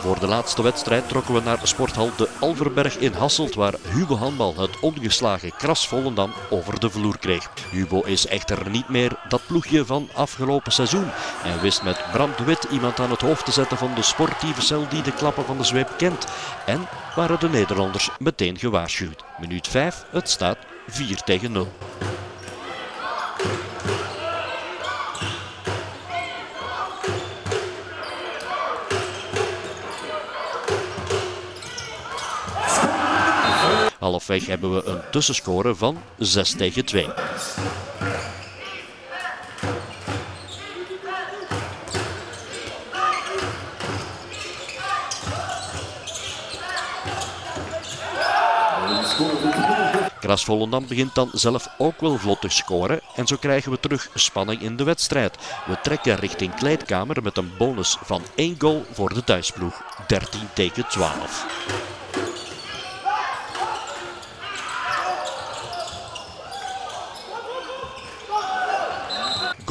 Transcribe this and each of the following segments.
Voor de laatste wedstrijd trokken we naar sporthal de Alverberg in Hasselt, waar Hugo Handbal het ongeslagen Kras Volendam over de vloer kreeg. Hugo is echter niet meer dat ploegje van afgelopen seizoen en wist met Bram de Wit iemand aan het hoofd te zetten van de sportieve cel die de klappen van de zweep kent. En waren de Nederlanders meteen gewaarschuwd. Minuut 5, het staat 4 tegen 0. Halfweg hebben we een tussenscore van 6 tegen 2. Kras Volendam begint dan zelf ook wel vlot te scoren en zo krijgen we terug spanning in de wedstrijd. We trekken richting kleedkamer met een bonus van 1 goal voor de thuisploeg. 13 tegen 12.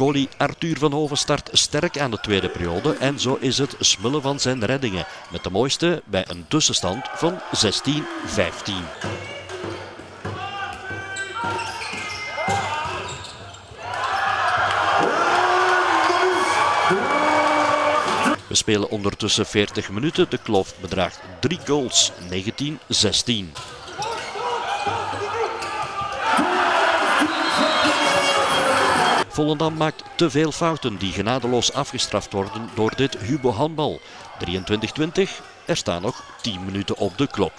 Goalie Arthur van Hoven start sterk aan de tweede periode en zo is het smullen van zijn reddingen. Met de mooiste bij een tussenstand van 16-15. We spelen ondertussen 40 minuten. De kloof bedraagt 3 goals, 19-16. Volendam maakt te veel fouten die genadeloos afgestraft worden door dit Hubo handbal. 23-20, er staan nog 10 minuten op de klok.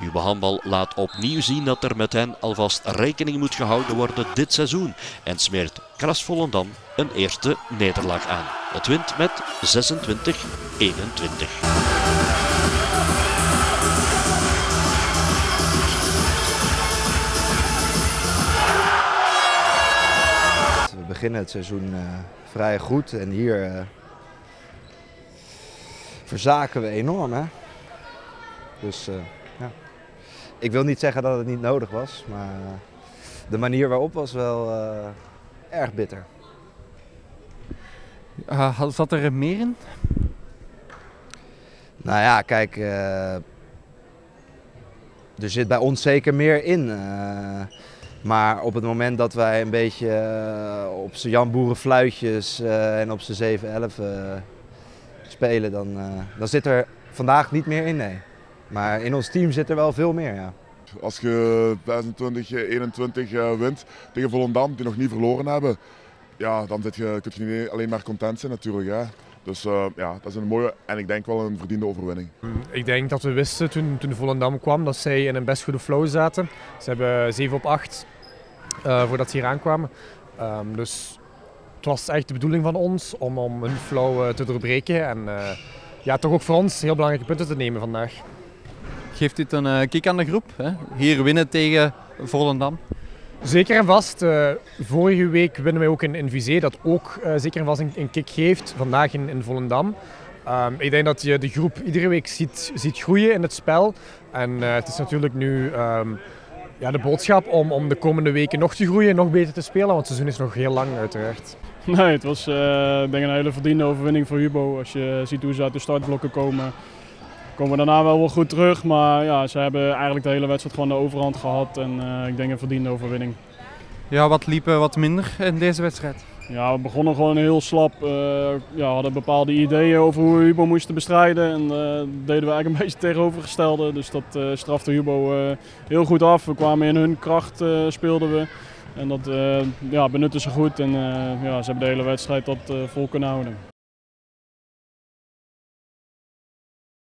Hubo handbal laat opnieuw zien dat er met hen alvast rekening moet gehouden worden dit seizoen en smeert Kras Volendam een eerste nederlaag aan. Het wint met 26-21. We beginnen het seizoen uh, vrij goed en hier uh, verzaken we enorm. Hè? Dus uh, ja. ik wil niet zeggen dat het niet nodig was, maar de manier waarop was wel erg bitter. Uh, zat er meer in? Nou ja, kijk, uh, er zit bij ons zeker meer in. Uh, maar op het moment dat wij een beetje op z'n Jan Boeren fluitjes en op z'n 7-11 spelen, dan, dan zit er vandaag niet meer in, nee. Maar in ons team zit er wel veel meer, ja. Als je 25, 21 wint tegen Volendam, die nog niet verloren hebben, ja, dan zit je, kun je niet alleen maar content zijn natuurlijk. Hè. Dus uh, ja, dat is een mooie en ik denk wel een verdiende overwinning. Ik denk dat we wisten toen, toen Volendam kwam dat zij in een best goede flow zaten. Ze hebben 7 op 8 uh, voordat ze hier aankwamen. Um, dus het was echt de bedoeling van ons om, om hun flow uh, te doorbreken. En ja, toch ook voor ons heel belangrijke punten te nemen vandaag. Geeft dit een kick aan de groep? Hè? Hier winnen tegen Volendam? Zeker en vast. Uh, vorige week winnen wij ook in, in dat ook uh, zeker en vast een, een kick geeft. Vandaag in, in Volendam. Um, ik denk dat je de groep iedere week ziet, ziet groeien in het spel. En uh, het is natuurlijk nu um, ja, de boodschap om, om de komende weken nog te groeien, nog beter te spelen. Want het seizoen is nog heel lang uiteraard. Nee, het was denk ik een hele verdiende overwinning voor Hubo. Als je ziet hoe ze uit de startblokken komen komen we daarna wel wel goed terug. Maar ja, ze hebben eigenlijk de hele wedstrijd gewoon de overhand gehad. En uh, ik denk een verdiende overwinning. Ja, wat liep wat minder in deze wedstrijd? Ja, we begonnen gewoon heel slap. Uh, ja, hadden bepaalde ideeën over hoe we Hubo moesten bestrijden. En uh, deden we eigenlijk een beetje tegenovergestelde. Dus dat uh, strafte Hubo heel goed af. We kwamen in hun kracht, speelden we. En dat ja, benutten ze goed. En ja, ze hebben de hele wedstrijd dat vol kunnen houden.